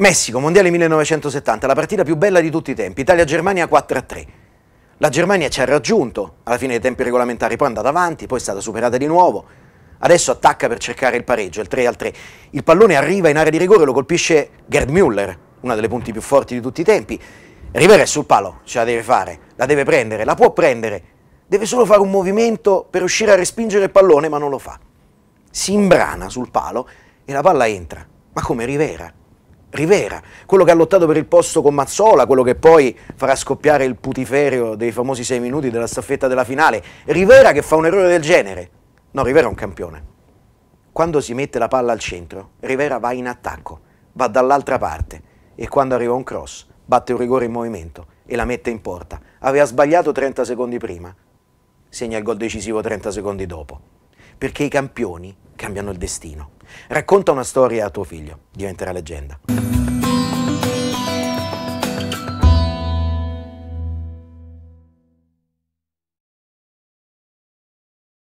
Messico, Mondiale 1970, la partita più bella di tutti i tempi, Italia-Germania 4-3. La Germania ci ha raggiunto alla fine dei tempi regolamentari, poi è andata avanti, poi è stata superata di nuovo, adesso attacca per cercare il pareggio, il 3-3. Il pallone arriva in area di rigore, lo colpisce Gerd Müller, una delle punti più forti di tutti i tempi. Rivera è sul palo, ce la deve fare, la deve prendere, la può prendere, deve solo fare un movimento per riuscire a respingere il pallone, ma non lo fa. Si imbrana sul palo e la palla entra. Ma come Rivera? Rivera, quello che ha lottato per il posto con Mazzola, quello che poi farà scoppiare il putiferio dei famosi sei minuti della staffetta della finale. Rivera che fa un errore del genere. No, Rivera è un campione. Quando si mette la palla al centro, Rivera va in attacco, va dall'altra parte e quando arriva un cross batte un rigore in movimento e la mette in porta. Aveva sbagliato 30 secondi prima, segna il gol decisivo 30 secondi dopo. Perché i campioni cambiano il destino. Racconta una storia a tuo figlio, diventerà leggenda.